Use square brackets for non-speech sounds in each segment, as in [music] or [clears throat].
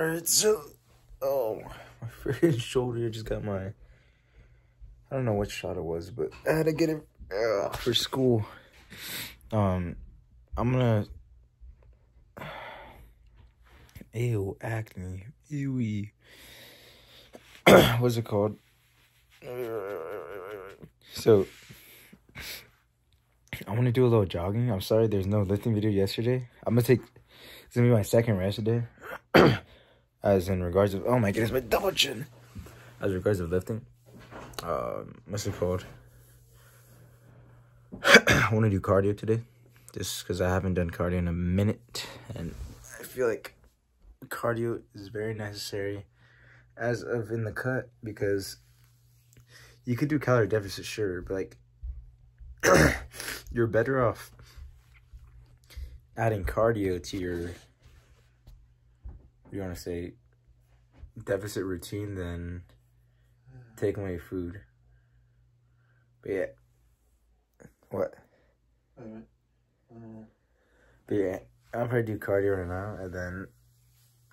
Alright, so oh my [laughs] freaking shoulder just got my I don't know what shot it was, but I had to get it uh, for school. Um I'm gonna [sighs] Ew, acne. Ew. [clears throat] What's it called? [clears throat] So I want to do a little jogging. I'm sorry there's no lifting video yesterday. I'm gonna take it's gonna be my second rest today. [clears throat] As in regards of oh my goodness, my double chin. As regards of lifting. Um what's it called? I want to do cardio today. Just because I haven't done cardio in a minute. And I feel like cardio is very necessary as of in the cut because you could do calorie deficit, sure, but like [coughs] you're better off adding cardio to your you want to say deficit routine than taking away food. But yeah, what? But yeah, I'm gonna do cardio right now, and then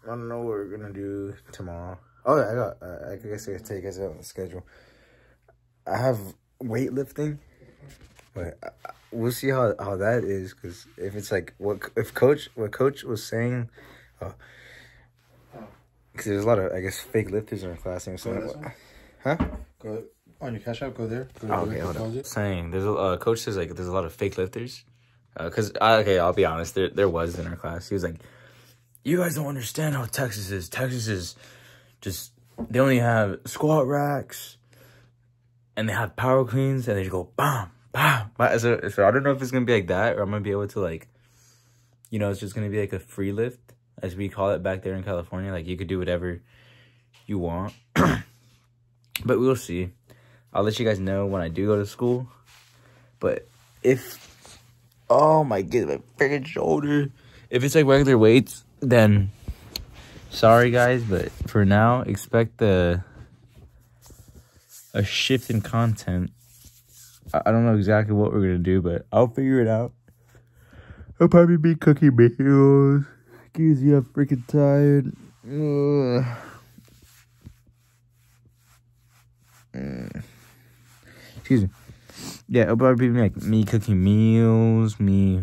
I don't know what we're gonna do tomorrow. Oh, I got. Uh, I guess I can take us out on the schedule. I have weightlifting, but I, we'll see how how that is. Cause if it's like what if coach what coach was saying, uh, cause there's a lot of I guess fake lifters in our class and Go? Huh? Go on your cash app. Go there. Go Oh, okay, hold on. Saying there's a uh, coach says like there's a lot of fake lifters, because okay, I'll be honest, there there was in our class. He was like, "You guys don't understand how Texas is. Texas is just they only have squat racks, and they have power cleans, and they just go bam bam." bam. So, so I don't know if it's gonna be like that, or I'm gonna be able to like, you know, it's just gonna be like a free lift, as we call it back there in California. Like you could do whatever you want, [clears throat] but we'll see. I'll let you guys know when I do go to school. But if oh my goodness, my freaking shoulder. If it's like regular weights, then sorry guys, but for now, expect the a shift in content. I, don't know exactly what we're gonna do, but I'll figure it out. I'll probably be cooking meals. Excuse you, I'm freaking tired. Ugh. Mm. Excuse me. Yeah, it'll probably be like me cooking meals, me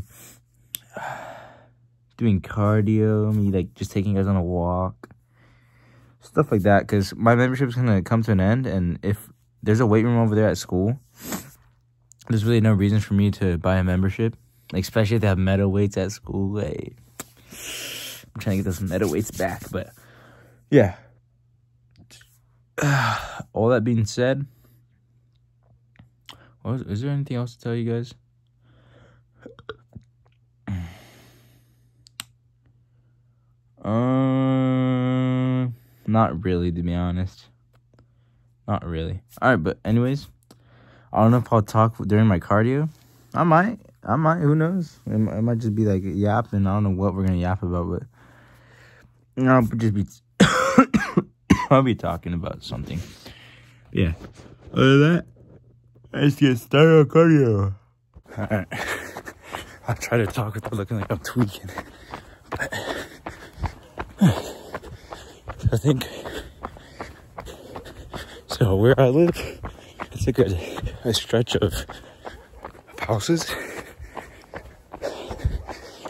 [sighs] doing cardio, me like just taking guys on a walk, stuff like that. Because my membership's gonna come to an end, and if there's a weight room over there at school, there's really no reason for me to buy a membership, like, especially if they have metal weights at school. Hey, I'm trying to get those metal weights back, but yeah. [sighs] All that being said. What was, is there anything else to tell you guys? [sighs] Um, not really, to be honest. Not really. All right, but anyways, I don't know if I'll talk during my cardio. I might. I might. Who knows? It, might- it might just be like yapping. I don't know what we're gonna yap about, but I'll just be. [coughs] I'll be talking about something. Yeah. Other than that. Let's get started cardio. Alright. [laughs] I'll try to talk without looking like I'm tweaking. But I think so where I live, it's like a, a stretch of houses.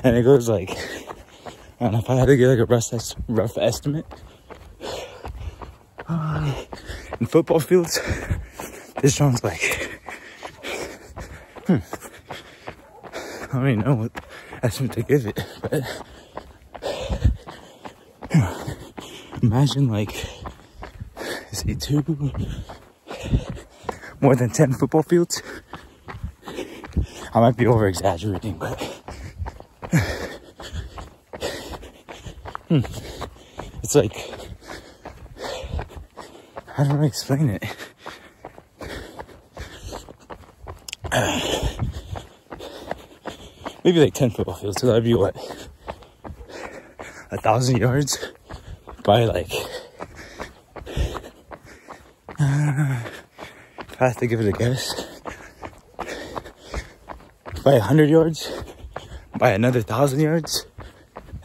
And it goes like Know if I had to get like a rough, rough estimate. Uh, in football fields, [laughs] this sounds like Hmm. I don't even know what estimate to give it, but imagine like say two more than ten football fields. I might be over exaggerating, but Hmm. it's like I how to explain it. [sighs] maybe like 10 football fields. So that'd be what? A thousand yards by like. Uh, [sighs] if I have to give it a guess, by a hundred yards, by another thousand yards,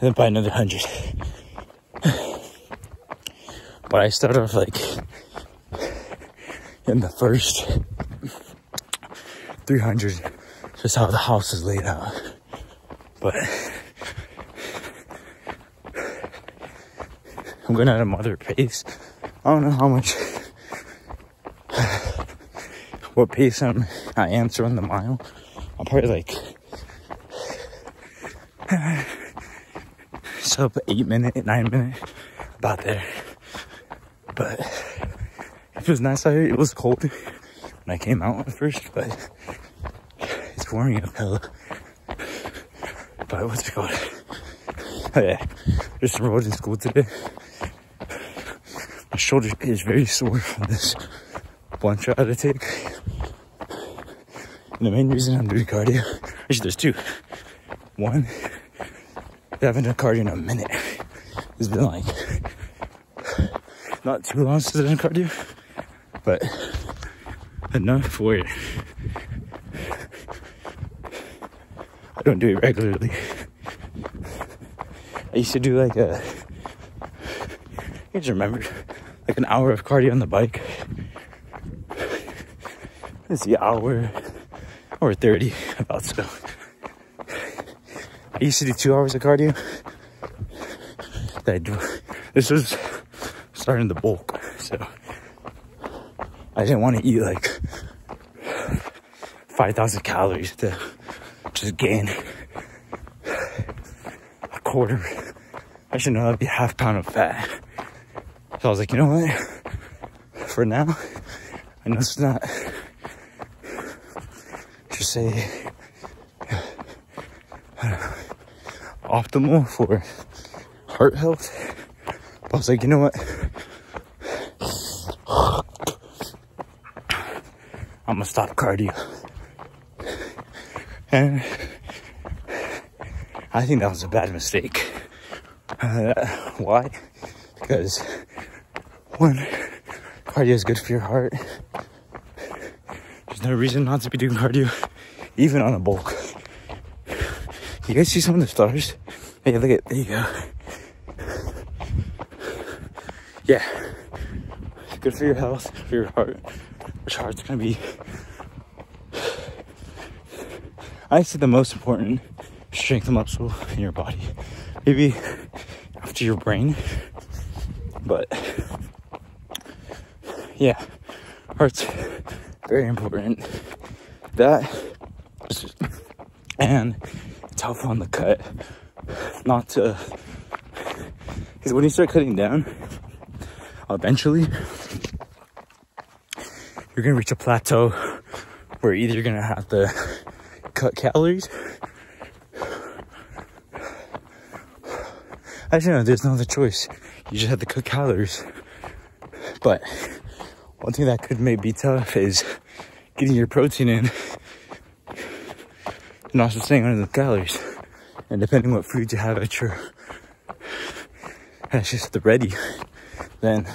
and then by another hundred. But I start off like in the first 300, just how the house is laid out. But I'm going at a moderate pace. I don't know how much, what pace I'm, I answer on the mile. I'm probably like sub eight minute, nine minute, about there. But [laughs] it was nice out here. It was cold when I came out at first, but it's warming up hella. But what's it called? Oh yeah, there's some roads in school today. My shoulder is very sore from this one shot I take. And the main reason I'm doing cardio, actually there's two. One, I haven't done cardio in a minute. It's been like not too long since I've done cardio, but enough for it. I don't do it regularly. I used to do like a, I just remember, like an hour of cardio on the bike. It's the hour or 30, about so. I used to do two hours of cardio. That I do. This was starting to bulk, [laughs] so I didn't want to eat like 5,000 calories to just gain a quarter. I should know that'd be half pound of fat. So I was like, you know what? For now, I know it's not just say uh, optimal for heart health. But I was like, you know what? I'm gonna stop cardio. And I think that was a bad mistake. Uh, why? Because one, cardio is good for your heart. There's no reason not to be doing cardio, even on a bulk. You guys see some of the stars? Hey, look at, there you go. Yeah. Good for your health, for your heart. Which heart's gonna be. I say the most important strength muscle in your body. Maybe after your brain. But yeah, heart's very important. That and it's on the cut. Not to because when you start cutting down, eventually you're gonna reach a plateau where either you're gonna have to cut calories. Actually, no, there's no other choice. You just have to cut calories. But one thing that could maybe be tough is getting your protein in and also staying under the calories. And depending what food you have at your, that's just the ready, then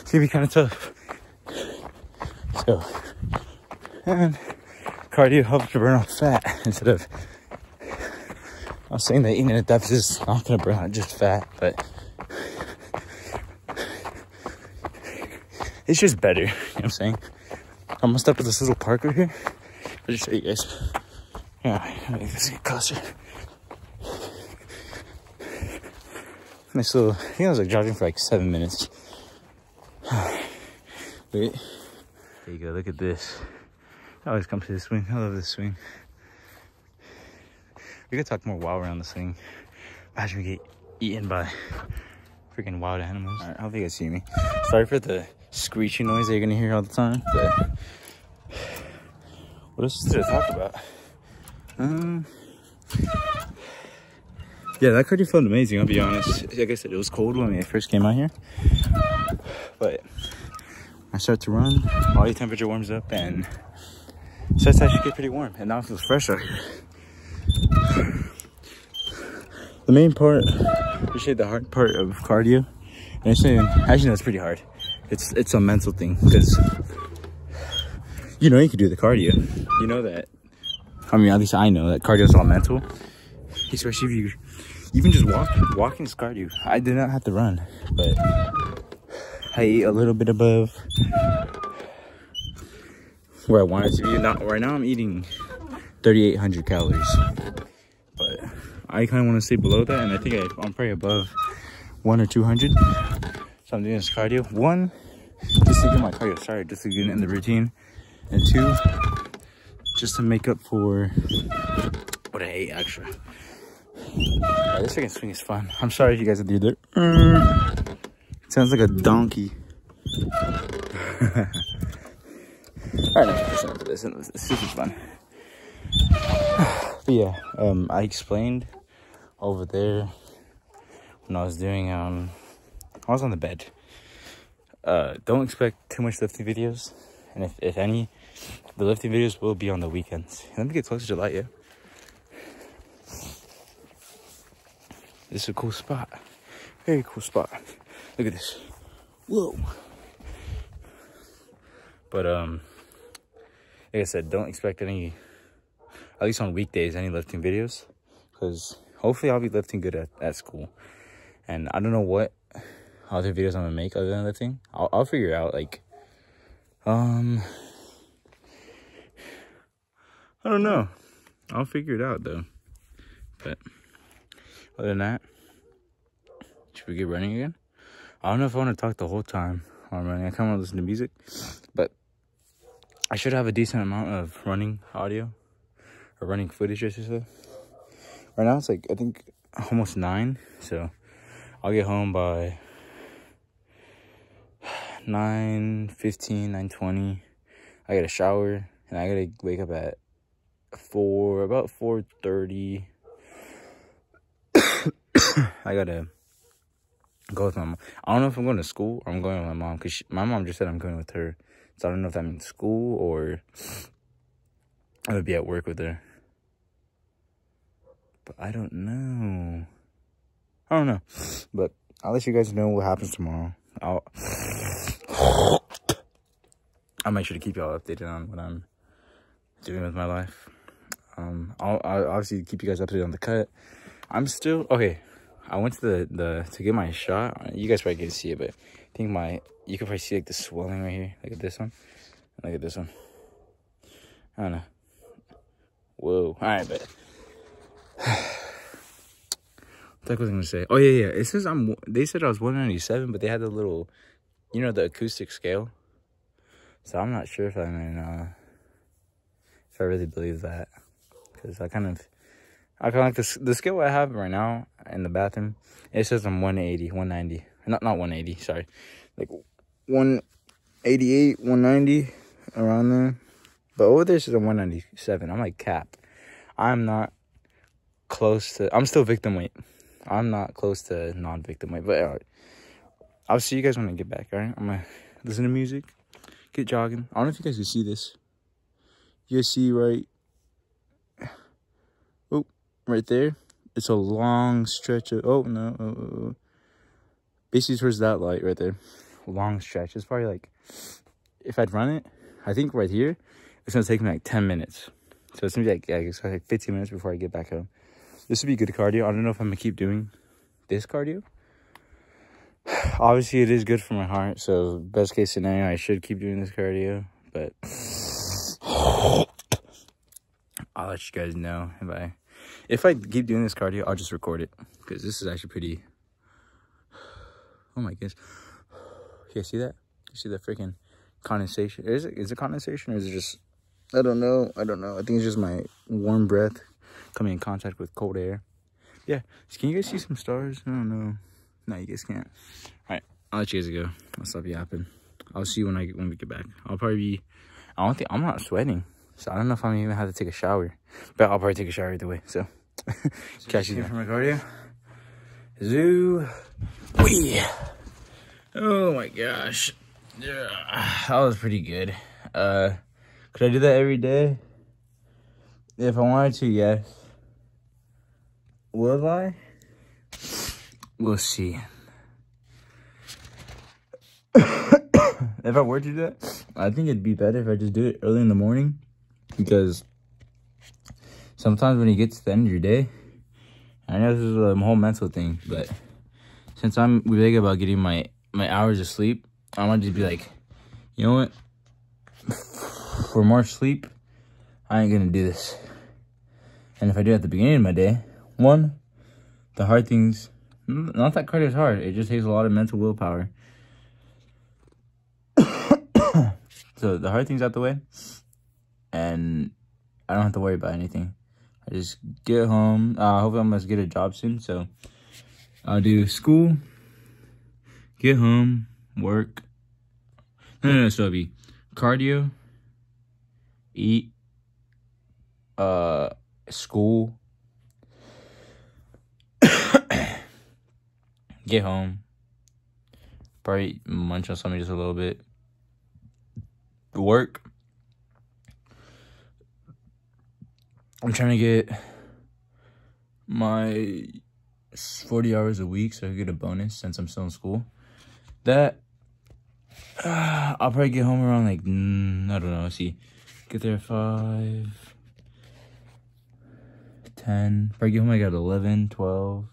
it's gonna be kind of tough. And cardio helps to burn off fat [laughs] instead of. I was saying that eating in a deficit is not gonna burn out just fat, but it's just better. [laughs] You know what I'm saying? I'm gonna step at this little park right here. I'll just show you guys. Yeah, let me get closer. Nice little. I think I was like jogging for like seven minutes. [sighs] Wait. There you go. Look at this. I always come to this swing. I love this swing. We could talk more while we're on the swing. Imagine we get eaten by freaking wild animals. All right, I hope you guys see me. Sorry for the screeching noise that you're gonna hear all the time, but what else is there to talk about? Um, yeah, that cardio felt amazing, I'll be honest. Like I said, it was cold when I first came out here, but I start to run, body temperature warms up, and starts to actually get pretty warm, and now it feels fresh out here. The main part, appreciate the hard part of cardio, and saying, actually, that's pretty hard. It's it's a mental thing because you know you can do the cardio. You know that. I mean, at least I know that cardio is all mental. Especially if you even just walk, walking is cardio. I did not have to run, but I ate a little bit above where I wanted to be. Not right now. I'm eating 3,800 calories, but I kind of want to stay below that, and I think I, I'm probably above one or 200. So I'm doing this cardio. One, just to get my cardio started, just to get in the routine, and two, just to make up for what I ate extra. Yeah, this freaking swing is fun. I'm sorry if you guys are there. Sounds like a donkey. [laughs] Alright, let's this. This is fun. But yeah, um, I explained over there when I was doing, um, I was on the bed. Uh, don't expect too much lifting videos. And if, if any, the lifting videos will be on the weekends. Let me get closer to light, yeah. This is a cool spot. Very cool spot. Look at this. Whoa. But um like I said, don't expect any at least on weekdays any lifting videos. Cause hopefully I'll be lifting good at, at school. And I don't know what other videos I'm gonna make other than lifting. I'll I'll figure out like um I don't know. I'll figure it out though. But other than that, should we get running again? I don't know if I want to talk the whole time while I'm running. I kind of want to listen to music, but I should have a decent amount of running audio or running footage, should say. Right now it's like, I think almost nine. So I'll get home by [sighs] 9 15, 9 20. I get a shower and I gotta wake up at 4, about 4 30 [coughs] I gotta go with my mom. I don't know if I'm going to school or I'm going with my mom because my mom just said I'm going with her. So I don't know if that means school or I would be at work with her. But I don't know. I don't know. But I'll let you guys know what happens tomorrow. I'll I'll make sure to keep y'all updated on what I'm doing with my life. Um, I'll, I'll obviously keep you guys updated on the cut. I'm still okay. I went to the the to get my shot. You guys probably can't see it, but I think my you can probably see like the swelling right here. Look at this one. Look at this one. I don't know. Whoa. All right, but [sighs] what was I gonna say? Oh yeah, yeah. It says I'm. They said I was 197, but they had the little, you know, the acoustic scale. So I'm not sure if I'm in uh, if I really believe that, because I kind of I of like this, the scale I have right now in the bathroom. It says I'm 180, 190. Not, not 180, sorry. Like 188, 190, around there. But over there says I'm 197. I'm like, cap. I'm not close to, I'm still victim weight. I'm not close to non-victim weight. But. I'll see you guys when I get back, all right? I'm to listen to music, get jogging. I don't know if you guys can see this. You guys see right right there. It's a long stretch of, oh no, oh, oh, oh. basically towards that light right there. Long stretch. It's probably like, if I'd run it, I think right here, it's gonna take me like 10 minutes. So it's gonna be like, yeah, it's like 15 minutes before I get back home. This would be good cardio. I don't know if I'm gonna keep doing this cardio. [sighs] Obviously, it is good for my heart. So, best case scenario, I should keep doing this cardio. But [sighs] I'll let you guys know if I if I keep doing this cardio, I'll just record it because this is actually pretty. Oh my goodness! You see that? You see the freaking condensation? Is it is it condensation or is it just? I don't know. I don't know. I think it's just my warm breath coming in contact with cold air. Yeah. Can you guys see some stars? I don't know. No, you guys can't. All right. I'll let you guys go. I'll stop yapping. I'll see you when I when we get back. I'll probably be. I don't think I'm not sweating. So I don't know if I'm even have to take a shower. But I'll probably take a shower either way. So, so catch you for my cardio. Zoo. Wee. Oh my gosh. Yeah, that was pretty good. Uh, could I do that every day? If I wanted to, yes. Will I? We'll see. [coughs] if I were to do that, I think it'd be better if I just do it early in the morning because sometimes when you get to the end of your day I know this is a whole mental thing, but since I'm big about getting my my hours of sleep, I want to be like, you know what? For more sleep, I ain't gonna do this. And if I do it at the beginning of my day, one, the hard things, not that cardio is hard. It just takes a lot of mental willpower. [coughs] so the hard things out the way, and I don't have to worry about anything. I just get home. Uh, hopefully, I must get a job soon. So I'll do school, get home, work. No, no, no. So it'll be cardio, eat, uh, school, [coughs] get home, probably munch on something just a little bit, work. I'm trying to get my 40 hours a week so I get a bonus since I'm still in school. That, uh, I'll probably get home around like, mm, I don't know, see, get there 5, 10, probably get home like at 11, 12.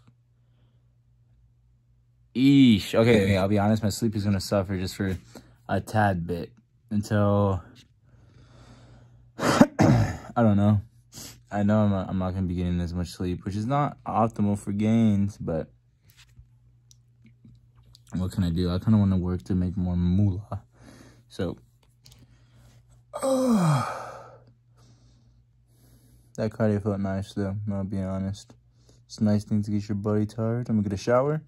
Eesh. Okay, okay, I'll be honest, my sleep is going to suffer just for a tad bit until, [coughs] I don't know. I know I'm not, I'm not going to be getting as much sleep, which is not optimal for gains, but what can I do? I kind of want to work to make more moolah. So, oh, [sighs] that cardio felt nice though, I'll be honest. It's a nice thing to get your body tired. I'm going to get a shower.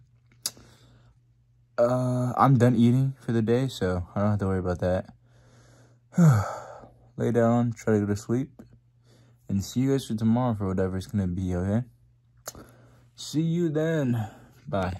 Uh, I'm done eating for the day, so I don't have to worry about that. [sighs] Lay down, try to go to sleep. And see you guys for tomorrow for whatever it's going to be, okay? See you then. Bye.